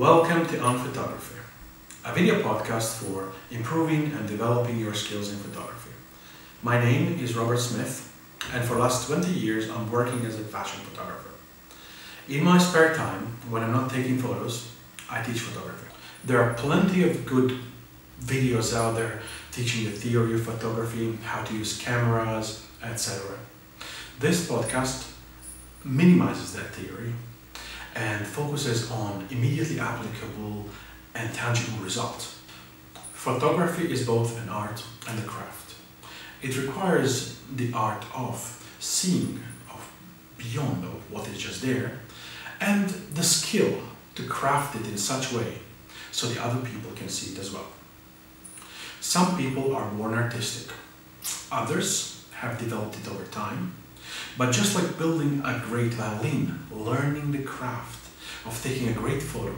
Welcome to On Photography, a video podcast for improving and developing your skills in photography. My name is Robert Smith, and for the last 20 years I'm working as a fashion photographer. In my spare time, when I'm not taking photos, I teach photography. There are plenty of good videos out there teaching the theory of photography, how to use cameras, etc. This podcast minimizes that theory and focuses on immediately applicable and tangible results. Photography is both an art and a craft. It requires the art of seeing of beyond of what is just there and the skill to craft it in such way so the other people can see it as well. Some people are born artistic, others have developed it over time. But just like building a great violin, learning the craft of taking a great photo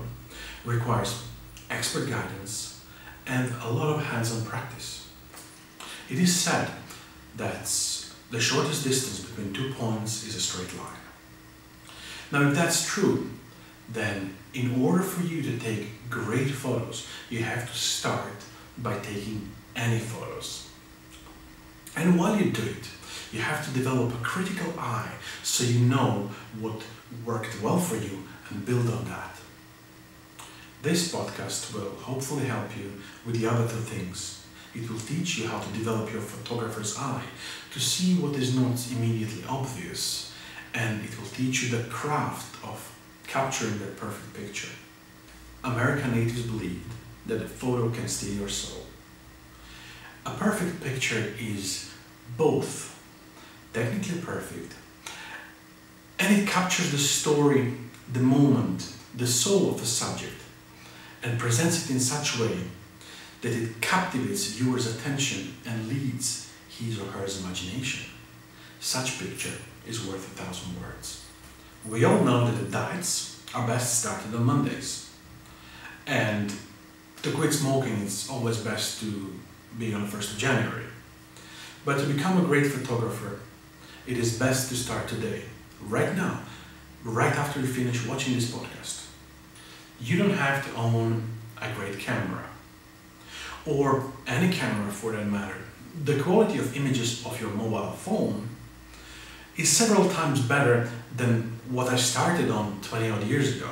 requires expert guidance and a lot of hands-on practice. It is said that the shortest distance between two points is a straight line. Now if that's true, then in order for you to take great photos, you have to start by taking any photos. And while you do it, you have to develop a critical eye so you know what worked well for you and build on that. This podcast will hopefully help you with the other two things. It will teach you how to develop your photographer's eye to see what is not immediately obvious and it will teach you the craft of capturing that perfect picture. American natives believed that a photo can steal your soul. A perfect picture is both technically perfect and it captures the story, the moment, the soul of the subject and presents it in such a way that it captivates viewer's attention and leads his or her imagination. Such picture is worth a thousand words. We all know that the diets are best started on Mondays. And to quit smoking, it's always best to be on the 1st of January. But to become a great photographer, it is best to start today, right now, right after you finish watching this podcast. You don't have to own a great camera, or any camera for that matter. The quality of images of your mobile phone is several times better than what I started on 20 odd years ago.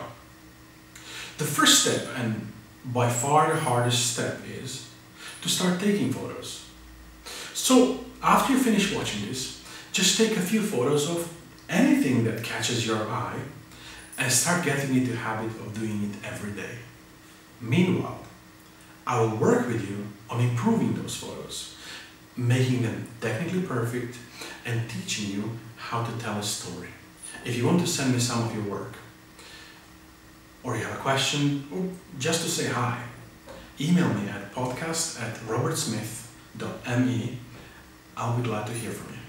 The first step, and by far the hardest step, is to start taking photos. So after you finish watching this, just take a few photos of anything that catches your eye and start getting into the habit of doing it every day. Meanwhile, I will work with you on improving those photos, making them technically perfect and teaching you how to tell a story. If you want to send me some of your work, or you have a question, or just to say hi, email me at podcast at robertsmith.me. I'll be glad to hear from you.